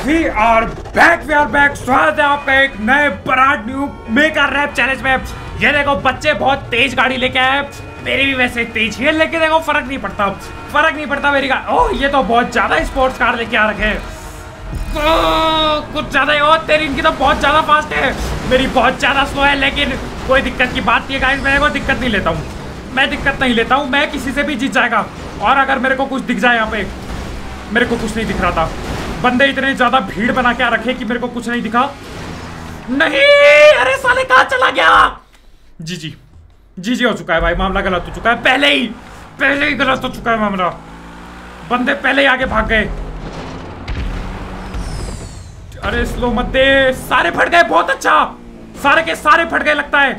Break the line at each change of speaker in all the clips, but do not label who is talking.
We are back we are back स्वागत है आपका एक नए brand new mega ramp challenge में। ये देखो बच्चे बहुत तेज गाड़ी लेके आए मेरी भी वैसे तेज है लेकिन देखो फ़र्क नहीं पड़ता। फ़र्क नहीं पड़ता मेरी गाड़ी ओह ये तो बहुत ज़्यादा स्पोर्ट्स कार लेके आ रखे ओह, कुछ ज़्यादा ही। और तेरी इनकी तो बहुत ज़्यादा फास्ट है। मेरी बहुत ज़्यादा स्लो है लेकिन कोई दिक्कत की बात नहीं है गाइस मैं कोई दिक्कत नहीं लेता हूँ। मैं दिक्कत नहीं लेता हूँ। मैं किसी से भी जीत जाएगा। और अगर मेरे को कुछ दिख जाए यहाँ पे मेरे को कुछ नहीं दिख रहा था। बंदे इतने ज़्यादा भीड़ बना के रखे कि मेरे को कुछ नहीं दिखा। नहीं! अरे साले कहा चला गया? जी जी। जी जी, हो चुका है भाई, मामला गलत हो चुका है। पहले ही पहले ही गलत हो चुका है मामला। बंदे पहले ही आगे भाग गए। अरे स्लो मत दे। सारे फट गए, बहुत अच्छा। सारे के सारे फट गए, लगता है।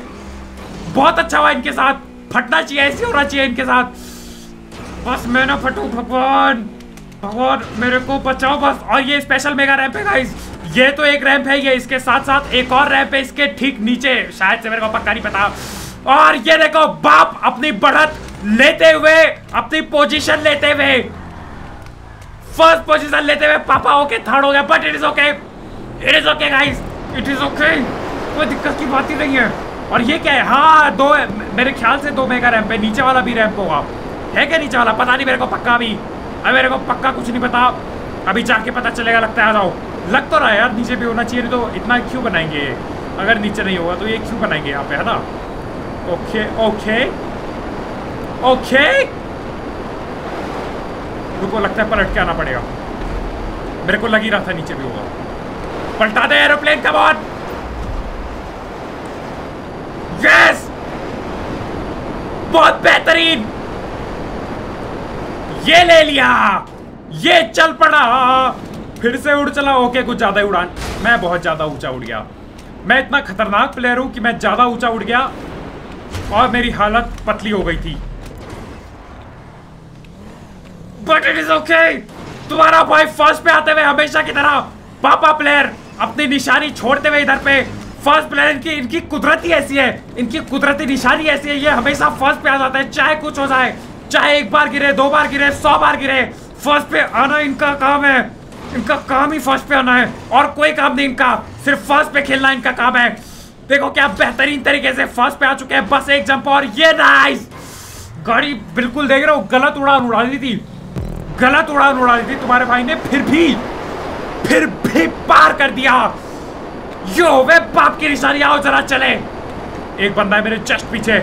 बहुत अच्छा हुआ इनके साथ। फटना चाहिए, ऐसे होना चाहिए इनके साथ। बस मैं ना फटू, भगवान। भगवान मेरे को बचाओ, बस। और ये स्पेशल मेगा रैंप है गाइस ये तो एक रैंप है, ये इसके साथ साथ एक और रैंप है, इसके ठीक नीचे। शायद से मेरे को पक्का नहीं पता। और ये देखो, बाप अपनी बढ़त लेते हुए, अपनी पोजीशन लेते हुए। फ़र्स्ट पोजीशन लेते हुए पापा ओके थर्ड हो गया but it is okay it is okay guys it is okay कोई दिक्कत की बात ही नहीं है। और ये क्या है? हाँ दो, मेरे ख्याल से दो मेगा रैंप है, नीचे वाला भी रैंप होगा। है क्या नीचे वाला? पता नहीं, मेरे को पक्का भी। अभी मेरे को पक्का कुछ नहीं पता। अभी जाके पता चलेगा, लगता है, आ जाओ। लग तो रहा है यार, नीचे भी होना चाहिए तो इतना क्यों बनाएँगे अगर नीचे नहीं होगा तो ये क्यों बनाएँगे यहाँ पे, है ना? Okay okay okay. रुको लगता है पलट के आना पड़ेगा। मेरे को लग ही रहा था नीचे भी होगा। पलटा दे एरोप्लेन का बहुत यस बहुत बेहतरीन! ये ले लिया। ये चल पड़ा। फिर से उड़ चला। ओके, कुछ ज़्यादा उड़ान। मैं बहुत ज़्यादा ऊँचा उड़ गया। मैं इतना खतरनाक प्लेयर हूँ कि मैं ज़्यादा ऊँचा उड़ गया और मेरी हालत पतली हो गई थी। बट इट इज़ ओके तुम्हारा भाई फ़र्स्ट पे आते हुए हमेशा की तरह पापा प्लेयर अपनी निशानी छोड़ते हुए इधर पे। फ़र्स्ट प्लेयर इनकी इनकी कुदरती ऐसी है। इनकी कुदरती निशानी ऐसी है। ये हमेशा फ़र्स्ट पे आ जाता है, चाहे कुछ हो जाए। चाहे एक बार गिरे, दो बार गिरे, सौ बार गिरे, फ़र्स्ट पे आना इनका काम है। इनका काम ही फ़र्स्ट पे आना है। और कोई काम नहीं इनका, सिर्फ़ फ़र्स्ट पे खेलना इनका काम है। देखो क्या बेहतरीन तरीके से फ़र्स्ट पे आ चुके हैं, बस एक जंप और ये नाइस गाड़ी बिल्कुल देख रहे हो, गलत उड़ान उड़ा दी थी। गलत उड़ान उड़ा दी थी तुम्हारे भाई ने, फिर भी फिर भी पार कर दिया। यो वे बाप की निशानी, आओ जरा चले। एक बंदा है मेरे, जस्ट पीछे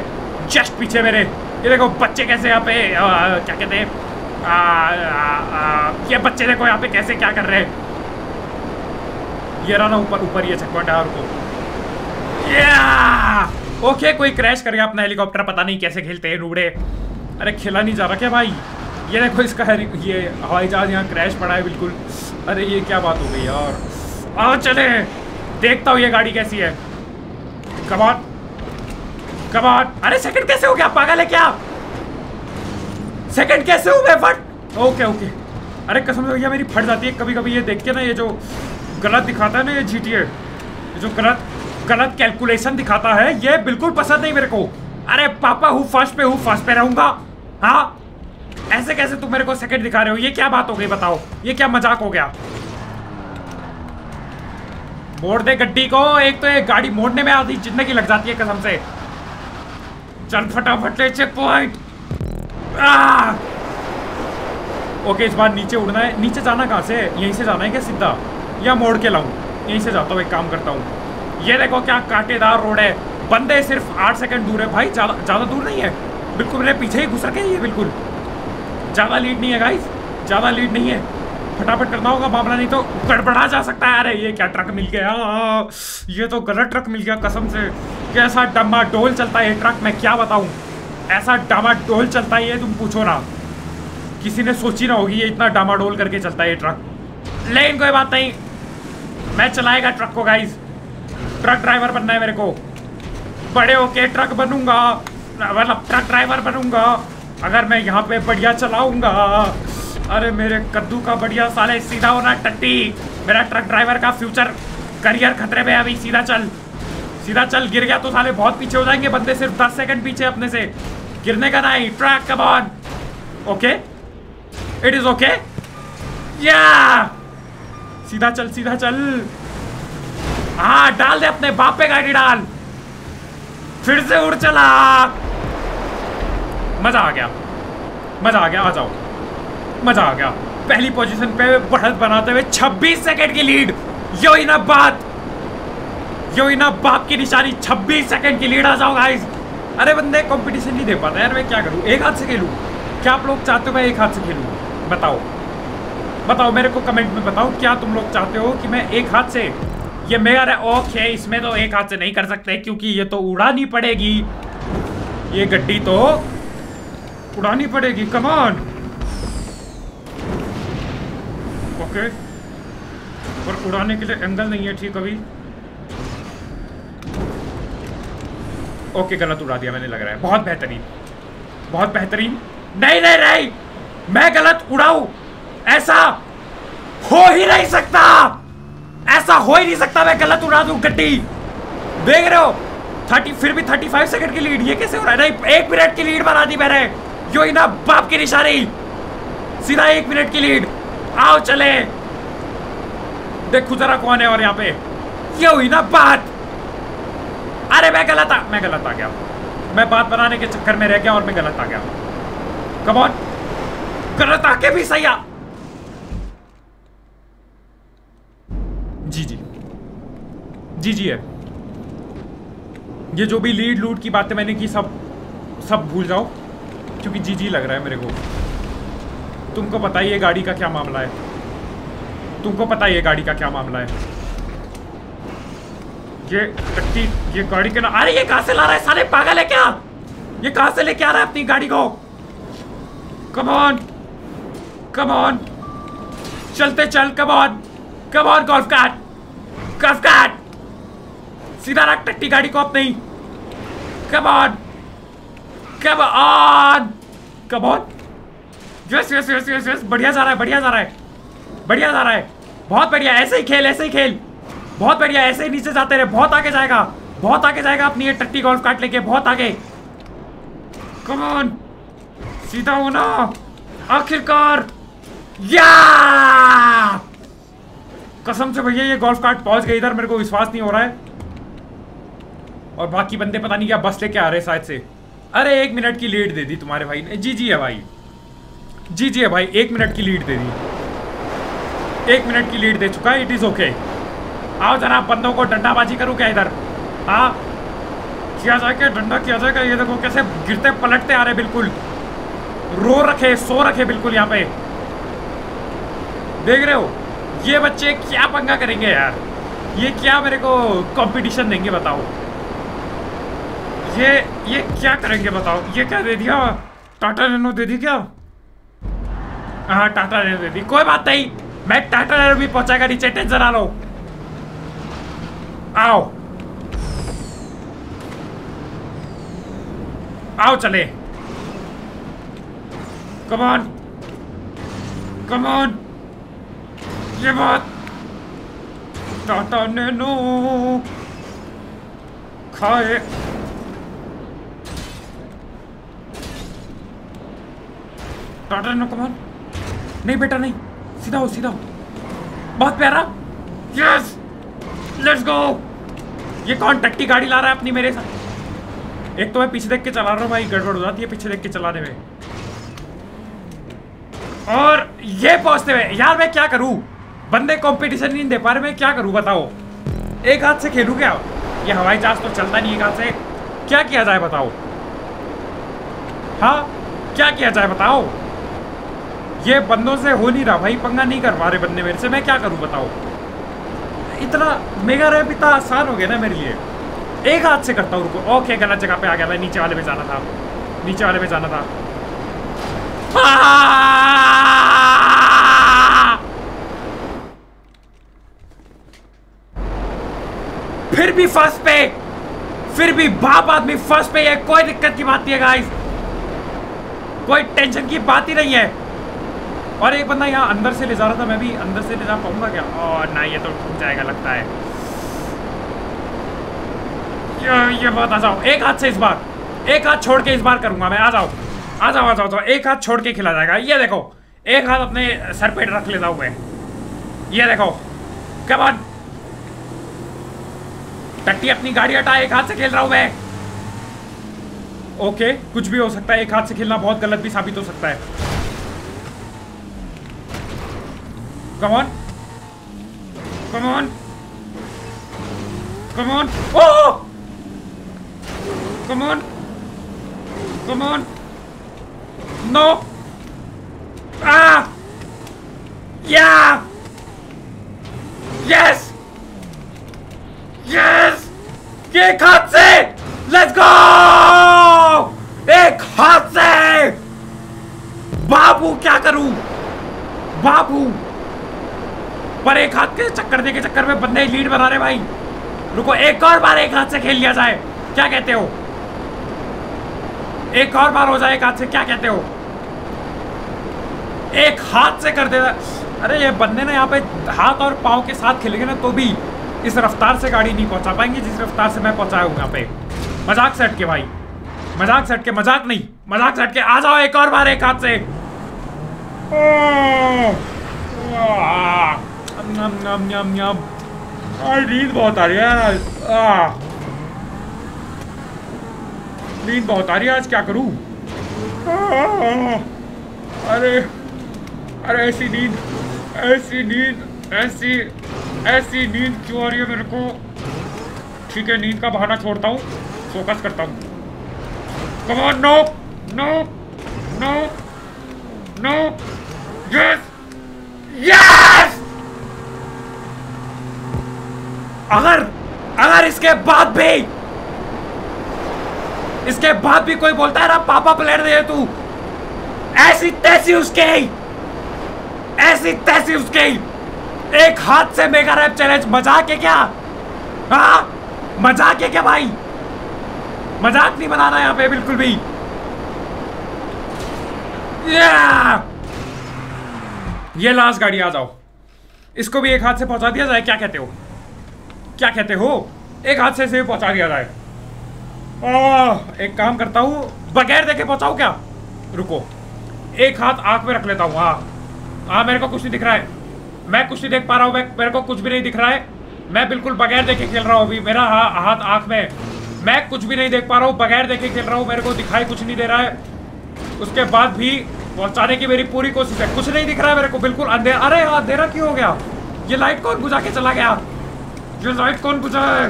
जस्ट पीछे मेरे। ये देखो, बच्चे कैसे यहाँ पे क्या कहते हैं ये बच्चे देखो यहाँ पे कैसे क्या कर रहे हैं। ये रहा ना ऊपर ऊपर ये चेकपॉइंट है को। ओके कोई क्रैश कर गया अपना हेलीकॉप्टर पता नहीं कैसे खेलते हैं, रूड़े। अरे खेला नहीं जा रहा क्या भाई? ये देखो, इसका ये हवाई जहाज़ यहाँ क्रैश पड़ा है, बिल्कुल। अरे ये क्या बात हो गई यार। आओ चले। देखता हूँ ये गाड़ी कैसी है। कमान कमान अरे सेकंड कैसे हो गया? पागल है क्या सेकंड कैसे हो गए फट। ओके ओके अरे कसम से भैया, मेरी फट जाती है। कभी कभी ये देख के ना, ये जो गलत दिखाता है ना, ये जी ये जो गलत गलत कैलकुलेशन दिखाता है, ये बिल्कुल पसंद नहीं मेरे को। अरे पापा, हूँ फ़र्स्ट पे, हूँ फ़र्स्ट पे रहूँगा। हाँ? ऐसे कैसे तुम मेरे को सेकंड दिखा रहे हो? ये क्या बात हो गई बताओ? ये क्या मज़ाक हो गया? मोड़ दे गड्डी को। एक तो ये गाड़ी मोड़ने में आधी ज़िंदगी लग जाती है कसम से। चल फटाफट ले चेक पॉइंट ओके इस बार नीचे उड़ना है। नीचे जाना कहाँ से? यहीं से जाना है क्या सीधा? या मोड़ के लाऊं? यहीं से जाता हूँ, एक काम करता हूँ। ये देखो क्या कांटेदार रोड है। बंदे सिर्फ़ आठ सेकंड दूर है। भाई, ज़्यादा ज़्यादा दूर नहीं है। बिल्कुल मेरे पीछे ही घुस रखे ये? बिल्कुल। ज़्यादा लीड नहीं है गाइस ज़्यादा लीड नहीं है। फटाफट करना होगा मामला नहीं तो गड़बड़ा जा सकता है। अरे, ये क्या ट्रक मिल गया? ये तो गलत ट्रक मिल गया कसम से। कैसा डमा डोल चलता है ट्रक मैं क्या बताऊँ? ऐसा डामाडोल चलता है ये तुम पूछो ना। किसी ने सोची ना होगी ये इतना डामाडोल करके चलता है ये ट्रक लेकिन कोई बात नहीं। मैं चलाएगा ट्रक को गाइज़ ट्रक ड्राइवर बनना है मेरे को। बड़े होके ट्रक बनूँगा। मतलब ट्रक ड्राइवर बनूँगा। अगर मैं यहाँ पे बढ़िया चलाऊँगा अरे मेरे कद्दू का बढ़िया साले, सीधा होना टट्टी। मेरा ट्रक ड्राइवर का फ्यूचर करियर खतरे में अभी, सीधा चल। सीधा चल, गिर गया तो साले बहुत पीछे हो जाएँगे बंदे, सिर्फ़ दस सेकंड पीछे अपने से। गिरने का नहीं, track come on okay it is okay या सीधा चल सीधा चल। हाँ डाल दे अपने बाप गाड़ी, डाल। फिर से उड़ चला। मज़ा आ गया। मज़ा आ गया, आ जाओ। मज़ा आ गया। पहली पोजीशन पे बढ़त बनाते हुए 26 सेकंड की लीड यो इना बात यो ही ना बाप की निशानी 26 सेकंड की लीड आ जाओ गाइस अरे बंदे कंपटीशन नहीं दे पाता यार, मैं क्या करूँ? एक हाथ से खेलूं? क्या आप लोग चाहते हो मैं एक हाथ से खेलूं? बताओ। बताओ, मेरे को कमेंट में बताओ, क्या तुम लोग चाहते हो कि मैं एक हाथ से? ये मेरा ओके इसमें तो एक हाथ से नहीं कर सकते, क्योंकि ये तो उड़ानी पड़ेगी। ये गड्डी तो उड़ानी पड़ेगी कमान ओके पर उड़ाने के लिए एंगल नहीं है ठीक अभी। ओके गलत उड़ा दिया मैंने लग रहा है। बहुत बेहतरीन। बहुत बेहतरीन। नहीं नहीं नहीं। मैं गलत उड़ाऊ। ऐसा हो ही नहीं सकता। ऐसा हो ही नहीं सकता मैं गलत उड़ा दू गड्डी। देख रहे हो? थर्टी, फिर भी थर्टी फाइव सेकंड की लीड ये कैसे हो रहा है? नहीं, एक मिनट की लीड बना दी मैंने। यो ही ना बाप की निशानी। सीधा एक मिनट की लीड आओ चले। देखो जरा कौन है और यहाँ पे। ये हुई ना बात। अरे मैं गलत आ, मैं गलत आ गया। मैं बात बनाने के चक्कर में रह गया और मैं गलत आ गया। कमॉन गलत आके भी सही आ। जी जी। जी जी है। ये जो भी लीड लूट की बातें मैंने की सब सब भूल जाओ। क्योंकि जी जी लग रहा है मेरे को। तुमको पता ही है गाड़ी का क्या मामला है। तुमको पता ही है गाड़ी का क्या मामला है। ये टट्टी, ये गाड़ी के ना अरे ये कहाँ से ला रहा है? साले पागल है क्या? ये कहाँ से लेके आ रहा है अपनी गाड़ी को? कम ऑन कम ऑन चलते चल come on come on golf cart golf cart सीधा रख टट्टी गाड़ी को अपनी। Come on come on come on yes yes yes yes yes बढ़िया जा रहा है, बढ़िया जा रहा है। बढ़िया जा रहा है। बहुत बढ़िया, ऐसे ही खेल, ऐसे ही खेल। बहुत बढ़िया, ऐसे ही नीचे जाते रहे। बहुत आगे जाएगा। बहुत आगे जाएगा अपनी ये टट्टी गोल्फ काट लेके। बहुत आगे। कमॉन सीधा होना आखिरकार। या कसम से भैया, ये गोल्फ कार्ट पहुँच गई इधर। मेरे को विश्वास नहीं हो रहा है। और बाकी बंदे पता नहीं क्या बस लेके आ रहे शायद से। अरे, एक मिनट की लेट दे दी तुम्हारे भाई ने। जी जी है भाई। जी जी भाई, एक मिनट की लीड दे दी। एक मिनट की लीड दे चुका है इट इज़ ओके आओ जरा बंदों को डंडाबाजी करूँ क्या इधर? हाँ? किया जाए क्या? डंडा किया जाएगा ये देखो कैसे गिरते, पलटते आ रहे बिल्कुल। रो रखे, सो रखे बिल्कुल यहाँ पे। देख रहे हो? ये बच्चे क्या पंगा करेंगे यार? ये क्या मेरे को कंपटीशन देंगे, बताओ। ये ये क्या करेंगे, बताओ? ये क्या दे दिया? टाटा नैनो दे दी क्या? हाँ टाटा नैनो दे दी कोई बात नहीं मैं टाटा नैनो भी पहुंचाएगा नीचे टेंशन आ लो आओ आओ चले कमान कमान ये बात टाटा नैनो खाए टाटा नैनो कमान नहीं बेटा, नहीं। सीधा हो सीधा हो। बहुत प्यारा। यस लेट्स गो ये कौन टट्टी गाड़ी ला रहा है अपनी मेरे साथ? एक तो मैं पीछे देख के चला रहा हूँ भाई, गड़बड़ हो जाती है पीछे देख के चलाने में। और ये पहुँचते हुए, यार मैं क्या करूँ? बंदे कंपटीशन नहीं दे पा रहे, मैं क्या करूँ, बताओ? एक हाथ से खेलूं क्या? ये हवाई जहाज़ तो चलता नहीं एक हाथ से। क्या किया जाए, बताओ? हाँ? क्या किया जाए, बताओ? ये बंदों से हो नहीं रहा। भाई, पंगा नहीं कर पा रहे बंदे मेरे से। मैं क्या करूँ, बताओ? इतना मेगा रैप इतना आसान हो गया ना मेरे लिए। एक हाथ से करता हूँ रुको। ओके गलत जगह पे आ गया नीचे वाले में जाना था। नीचे वाले में जाना था। फिर भी फ़र्स्ट पे, फिर भी बाप आदमी फ़र्स्ट पे है। कोई दिक्कत की बात नहीं है गाइस कोई टेंशन की बात ही नहीं है। और एक बंदा यहाँ अंदर से ले जा रहा था मैं भी अंदर से ले जा पाऊँगा क्या? और ना ये तो टूट जाएगा लगता है। ये, ये बात आ जाओ। एक हाथ से इस बार एक हाथ छोड़ के इस बार करूँगा मैं। आ जाओ आ जाओ आ जाओ जाओ। एक हाथ छोड़ के खिला जाएगा। ये देखो एक हाथ अपने सर पेट रख लेता हूँ मैं ये देखो कम ऑन टट्टी अपनी गाड़ी हटा एक हाथ से खेल रहा हूँ मैं। ओके कुछ भी हो सकता है एक हाथ से खेलना बहुत गलत भी साबित हो सकता है। come on come on come on oh come on come on no ah yeah yes yes एक हाथ से लेट्स गो एक हाथ से बाबू क्या करूं बाबू पर एक हाथ के चक्कर दे के चक्कर में बंदे लीड बना रहे भाई। रुको एक और बार एक हाथ से खेल लिया जाए। क्या कहते हो? एक और बार हो जाए एक हाथ से क्या कहते हो? एक हाथ से कर देना अरे ये बंदे ना यहाँ पे हाथ और पाँव के साथ खेलेंगे ना तो भी इस रफ्तार से गाड़ी नहीं पहुँचा पाएँगे जिस रफ्तार से मैं पहुँचाया हूँ यहाँ पे। मज़ाक सेट के भाई। मज़ाक सेट के मज़ाक नहीं। मज़ाक सेट के आ जाओ एक और बार एक हाथ से। नम नम नम नम नींद बहुत आ रही है यार नींद बहुत आ रही है आज, क्या करूँ? अरे अरे ऐसी नींद ऐसी नींद ऐसी ऐसी नींद क्यों आ रही है मेरे को? ठीक है नींद का बहाना छोड़ता हूँ फोकस करता हूँ। Come on no no no no yes yes अगर अगर इसके बाद भी, इसके बाद भी कोई बोलता है ना, पापा प्लेयर दे तू। ऐसी तैसी उसके ही, ऐसी तैसी उसके ही। एक हाथ से मेगा रैप चैलेंज मज़ाक है क्या? हाँ? मज़ाक है क्या भाई? मज़ाक नहीं बनाना यहाँ पे बिल्कुल भी। ये लास्ट गाड़ी आ जाओ। इसको भी एक हाथ से पहुँचा दिया जाए, क्या कहते हो? क्या कहते हो? एक हाथ से इसे पहुँचा दिया जाए। एक काम करता हूँ बगैर देखे पहुंचाऊ क्या? रुको एक हाथ आँख में रख लेता हूँ हाँ। हाँ मेरे को कुछ नहीं दिख रहा है। मैं कुछ नहीं देख पा रहा हूँ मेरे को कुछ भी नहीं दिख रहा है। मैं बिल्कुल बगैर देखे खेल रहा हूँ अभी। मेरा हा, हाथ आँख में मैं कुछ भी नहीं देख पा रहा हूँ बगैर देखे खेल रहा हूँ। मेरे को दिखाई कुछ नहीं दे रहा है। उसके बाद भी पहुँचाने की मेरी पूरी कोशिश है। कुछ नहीं दिख रहा है मेरे को बिल्कुल अंधेरा अरे अंधेरा क्यों हो गया? ये लाइट कौन बुझा के चला गया? ये लाइट कौन बुझा है?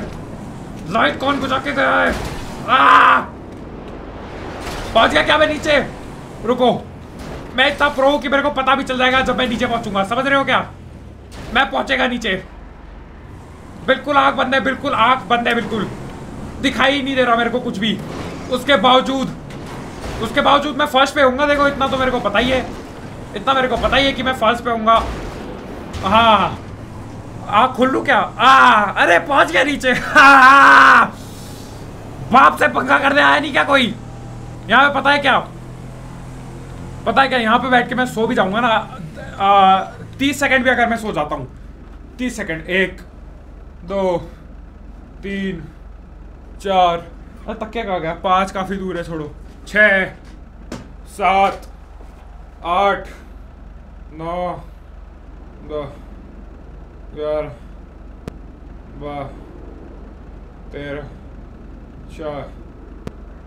लाइट कौन बुझा के गया है? पहुँच गया क्या मैं नीचे? रुको। मैं इतना प्रो कि मेरे को पता भी चल जाएगा जब मैं नीचे पहुंचूँगा। समझ रहे हो क्या? मैं पहुंचेगा नीचे। बिल्कुल आग बंद है, बिल्कुल आग बंद है, बिल्कुल। दिखाई नहीं दे रहा मेरे को कुछ भी। उसके बावजूद उसके बावजूद मैं फ़र्स्ट पे हूँ देखो, इतना तो मेरे को पता ही है। इतना मेरे को पता ही है कि मैं फ़र्स्ट पे हूँ हाँ। आ खुल लू क्या? आ, अरे पहुँच गया नीचे। बाप से पंखा करने आया नहीं क्या कोई? यहाँ पे पता है क्या? पता है क्या? यहाँ पे बैठ के मैं सो भी जाऊँगा ना। तीस सेकंड भी अगर मैं सो जाता हूँ। तीस सेकंड। एक, दो, तीन, चार। अरे तक्के का गया? पाँच काफ़ी दूर है, छोड़ो। छ सात, आठ, नौ, दस। ग्यारह बारह तेरह चार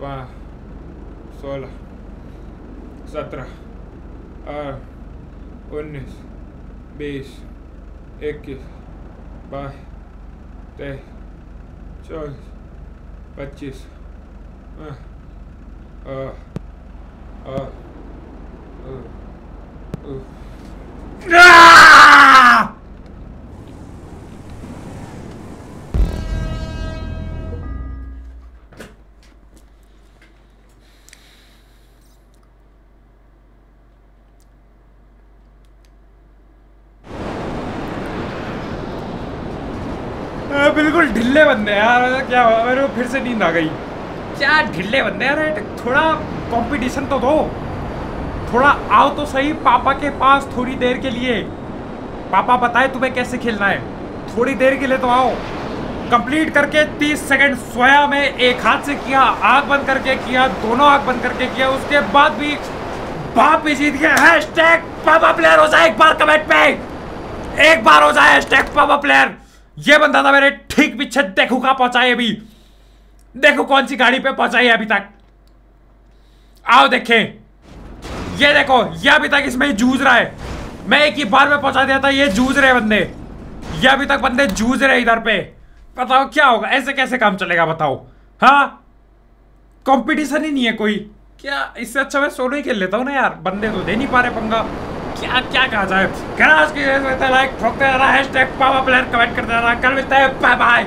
पाँच सोलह सत्रह आठ उन्नीस बीस इक्कीस बाईस तेईस चौबीस पच्चीस क्या हुआ? मेरे फिर से नींद आ गई। क्या ढिल्ले बंदे यार थोड़ा कंपटीशन तो दो। थोड़ा आओ तो सही, पापा के पास थोड़ी देर के लिए। पापा बताए तुम्हें कैसे खेलना है। थोड़ी देर के लिए तो आओ। कंप्लीट करके 30 सेकंड सोया में, एक हाथ से किया आग बंद करके किया, दोनों आग बंद करके किया, उसके बाद भी बाप भी जीत गया। हैशटैग पापा प्लेयर हो जाए, एक बार कमेंट पे। एक बार हो जाए स्टेक पावर प्लेयर ये बंदा था मेरे ठीक पीछे देखो कहा पहुँचाए अभी? देखो कौन सी गाड़ी पे पहुंचाई अभी तक। आओ देखें। ये देखो, ये अभी तक इसमें जूझ रहा है। मैं एक ही बार में पहुँचा दिया था, ये जूझ रहे बंदे। ये अभी तक बंदे जूझ रहे इधर पे। बताओ क्या होगा, ऐसे कैसे काम चलेगा बताओ? हाँ? कंपटीशन ही नहीं है कोई। क्या, इससे अच्छा मैं सोलो ही खेल लेता हूँ ना यार। बंदे तो दे नहीं पा रहे पंगा। क्या क्या कहा जाए? क्या आज की लाइक ठोकते रहना हैशटैग पावर प्लेयर कमेंट करते रहना कल मिलता है बाय बाय